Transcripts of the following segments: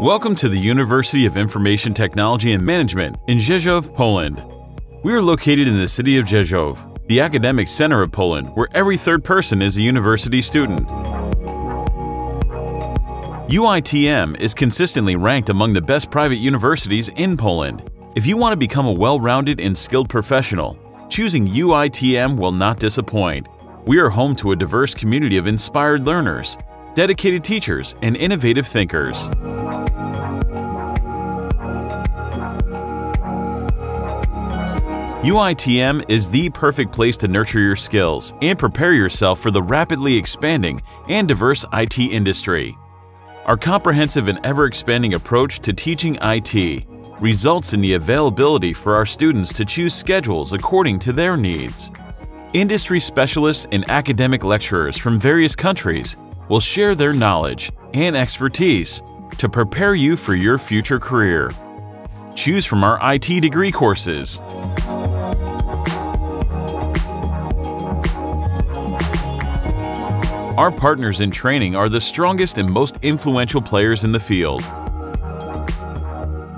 Welcome to the University of Information Technology and Management in Rzeszów, Poland. We are located in the city of Rzeszów, the academic center of Poland, where every third person is a university student. UITM is consistently ranked among the best private universities in Poland. If you want to become a well-rounded and skilled professional, choosing UITM will not disappoint. We are home to a diverse community of inspired learners, dedicated teachers, and innovative thinkers. UITM is the perfect place to nurture your skills and prepare yourself for the rapidly expanding and diverse IT industry. Our comprehensive and ever-expanding approach to teaching IT results in the availability for our students to choose schedules according to their needs. Industry specialists and academic lecturers from various countries will share their knowledge and expertise to prepare you for your future career. Choose from our IT degree courses. Our partners in training are the strongest and most influential players in the field.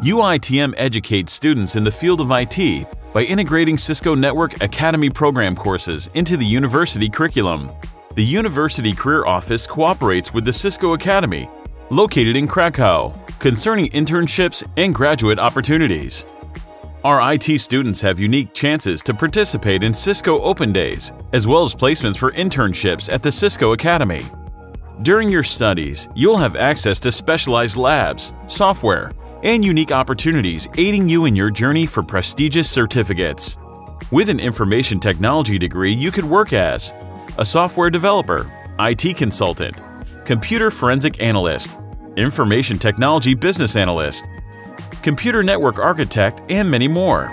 UITM educates students in the field of IT by integrating Cisco Network Academy program courses into the university curriculum. The University Career Office cooperates with the Cisco Academy, located in Krakow, concerning internships and graduate opportunities. Our IT students have unique chances to participate in Cisco Open Days, as well as placements for internships at the Cisco Academy. During your studies, you'll have access to specialized labs, software, and unique opportunities aiding you in your journey for prestigious certificates. With an information technology degree, you could work as a software developer, IT consultant, computer forensic analyst, information technology business analyst, computer network architect, and many more.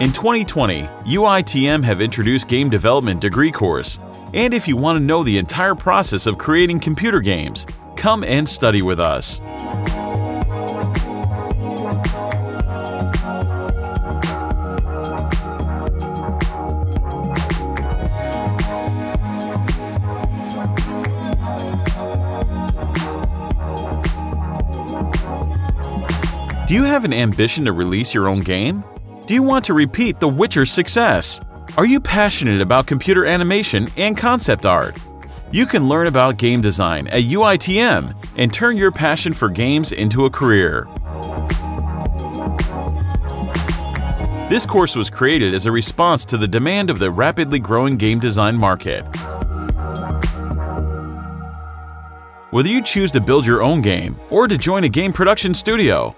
In 2020, UITM have introduced Game Development Degree Course, and if you want to know the entire process of creating computer games, come and study with us. Do you have an ambition to release your own game? Do you want to repeat The Witcher's success? Are you passionate about computer animation and concept art? You can learn about game design at UITM and turn your passion for games into a career. This course was created as a response to the demand of the rapidly growing game design market. Whether you choose to build your own game or to join a game production studio,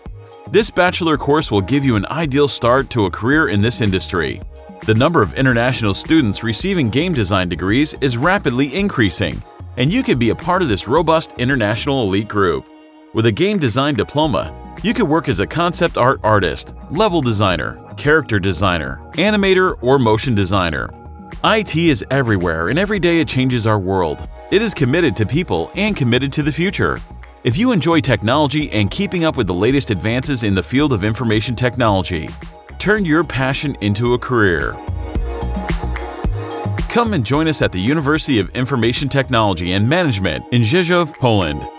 this bachelor course will give you an ideal start to a career in this industry. The number of international students receiving game design degrees is rapidly increasing, and you can be a part of this robust international elite group. With a game design diploma, you can work as a concept art artist, level designer, character designer, animator, or motion designer. IT is everywhere and every day it changes our world. It is committed to people and committed to the future. If you enjoy technology and keeping up with the latest advances in the field of information technology, turn your passion into a career. Come and join us at the University of Information Technology and Management in Rzeszów, Poland.